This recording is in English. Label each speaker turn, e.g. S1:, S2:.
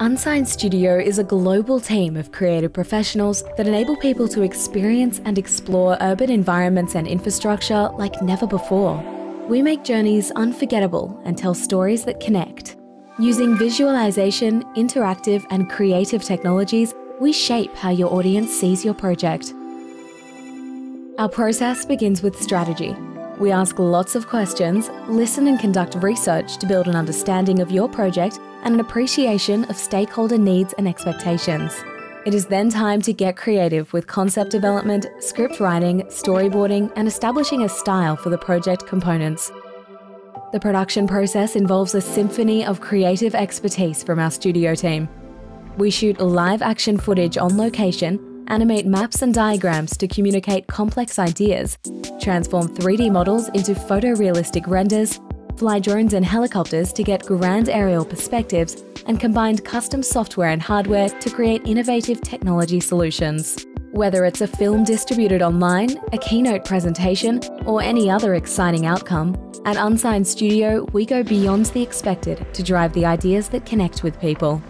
S1: Unsigned Studio is a global team of creative professionals that enable people to experience and explore urban environments and infrastructure like never before. We make journeys unforgettable and tell stories that connect. Using visualization, interactive, and creative technologies, we shape how your audience sees your project. Our process begins with strategy. We ask lots of questions, listen and conduct research to build an understanding of your project and an appreciation of stakeholder needs and expectations. It is then time to get creative with concept development, script writing, storyboarding, and establishing a style for the project components. The production process involves a symphony of creative expertise from our studio team. We shoot live action footage on location, animate maps and diagrams to communicate complex ideas, transform 3D models into photorealistic renders, fly drones and helicopters to get grand aerial perspectives, and combined custom software and hardware to create innovative technology solutions. Whether it's a film distributed online, a keynote presentation, or any other exciting outcome, at Unsigned Studio, we go beyond the expected to drive the ideas that connect with people.